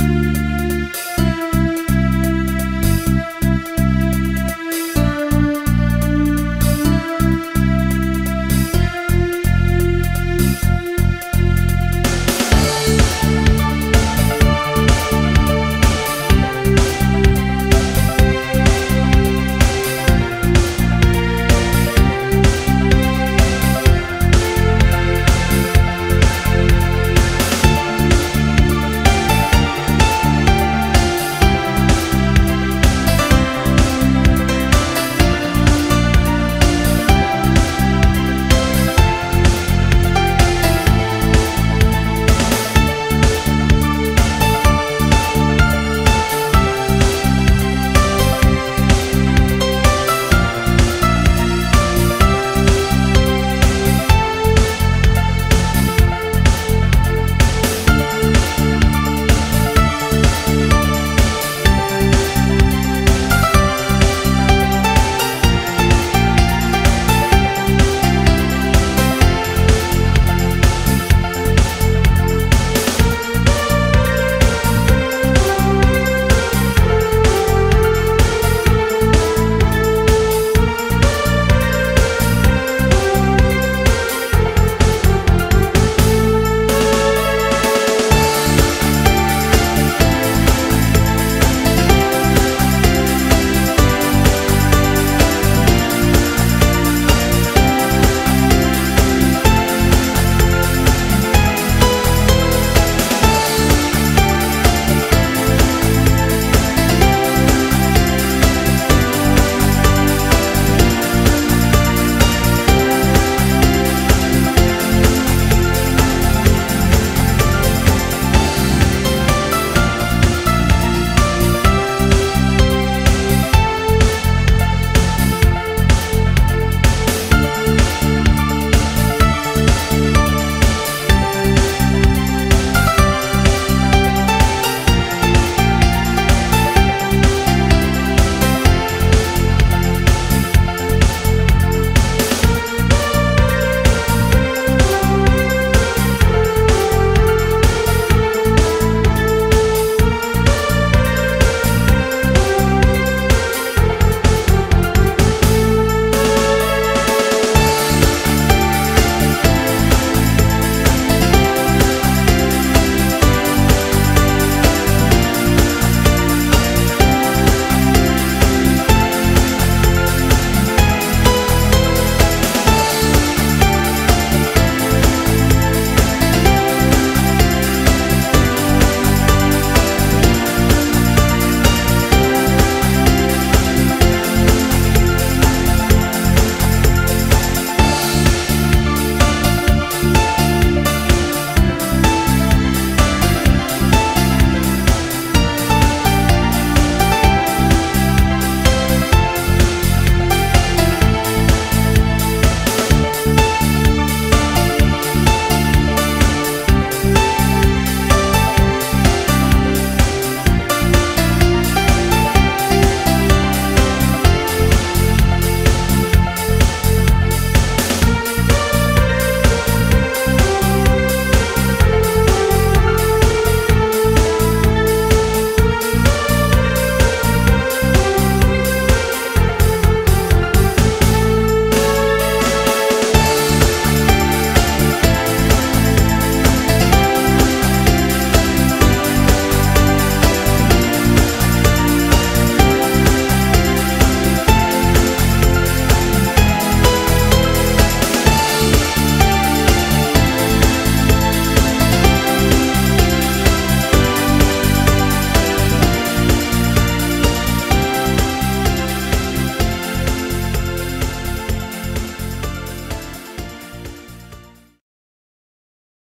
you